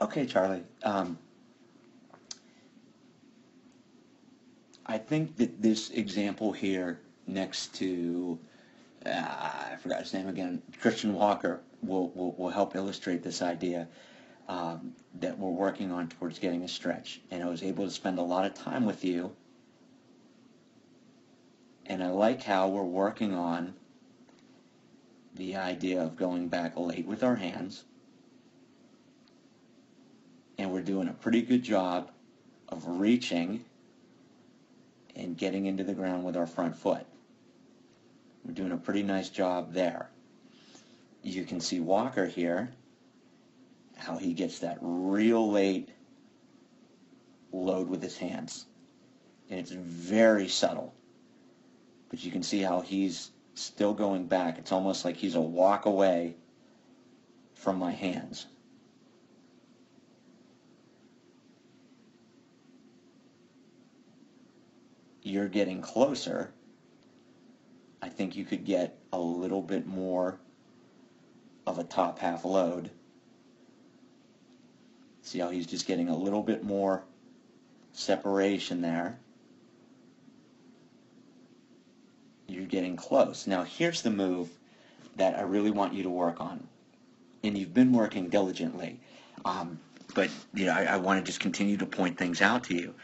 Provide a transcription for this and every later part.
Okay, Charlie. Um, I think that this example here next to, uh, I forgot his name again, Christian Walker, will, will, will help illustrate this idea um, that we're working on towards getting a stretch. And I was able to spend a lot of time with you. And I like how we're working on the idea of going back late with our hands and we're doing a pretty good job of reaching and getting into the ground with our front foot. We're doing a pretty nice job there. You can see Walker here, how he gets that real late load with his hands. And it's very subtle. But you can see how he's still going back. It's almost like he's a walk away from my hands. You're getting closer, I think you could get a little bit more of a top half load. See how he's just getting a little bit more separation there. You're getting close. Now here's the move that I really want you to work on. And you've been working diligently. Um, but you know, I, I want to just continue to point things out to you.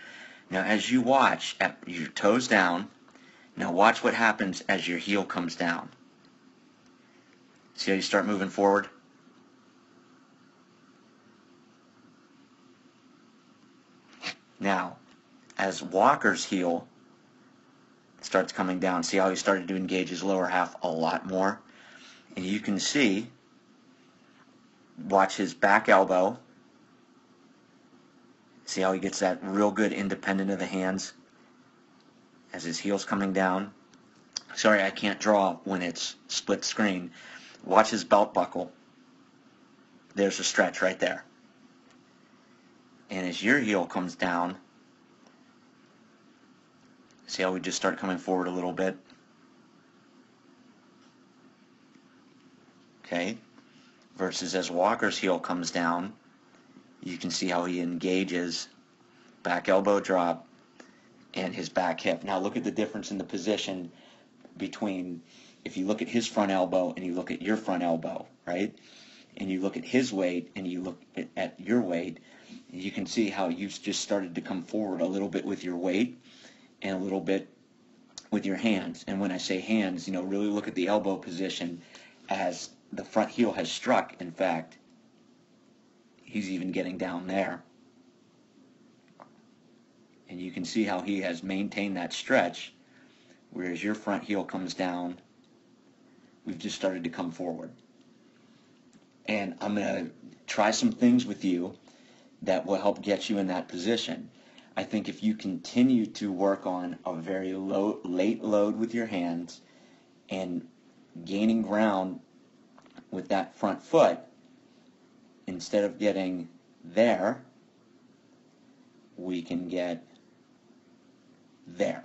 Now, as you watch, at your toes down, now watch what happens as your heel comes down. See how you start moving forward? Now, as Walker's heel starts coming down, see how he started to engage his lower half a lot more? And you can see, watch his back elbow See how he gets that real good independent of the hands as his heel's coming down. Sorry, I can't draw when it's split screen. Watch his belt buckle. There's a stretch right there. And as your heel comes down, see how we just start coming forward a little bit? Okay. Versus as Walker's heel comes down, you can see how he engages back elbow drop and his back hip. Now look at the difference in the position between if you look at his front elbow and you look at your front elbow, right? And you look at his weight and you look at your weight, you can see how you've just started to come forward a little bit with your weight and a little bit with your hands. And when I say hands, you know, really look at the elbow position as the front heel has struck, in fact, he's even getting down there. And you can see how he has maintained that stretch, whereas your front heel comes down. We've just started to come forward. And I'm going to try some things with you that will help get you in that position. I think if you continue to work on a very low, late load with your hands and gaining ground with that front foot, instead of getting there, we can get there.